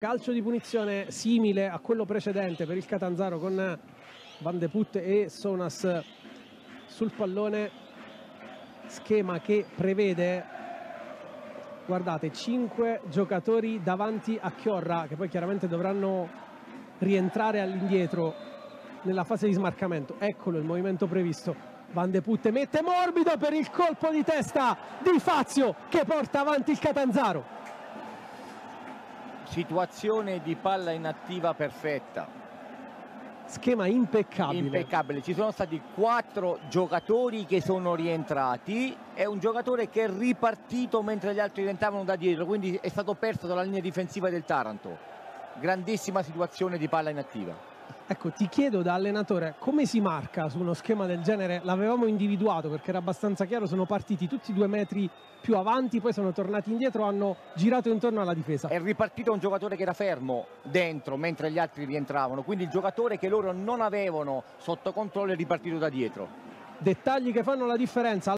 Calcio di punizione simile a quello precedente per il Catanzaro con Van de Put e Sonas sul pallone. Schema che prevede, guardate, 5 giocatori davanti a Chiorra che poi chiaramente dovranno rientrare all'indietro nella fase di smarcamento. Eccolo il movimento previsto. Van de Putte mette morbido per il colpo di testa di Fazio che porta avanti il Catanzaro situazione di palla inattiva perfetta. Schema impeccabile. Impeccabile. Ci sono stati quattro giocatori che sono rientrati. E un giocatore che è ripartito mentre gli altri rientravano da dietro quindi è stato perso dalla linea difensiva del Taranto. Grandissima situazione di palla inattiva Ecco, ti chiedo da allenatore come si marca su uno schema del genere? L'avevamo individuato perché era abbastanza chiaro, sono partiti tutti due metri più avanti, poi sono tornati indietro, hanno girato intorno alla difesa. È ripartito un giocatore che era fermo dentro mentre gli altri rientravano, quindi il giocatore che loro non avevano sotto controllo è ripartito da dietro. Dettagli che fanno la differenza.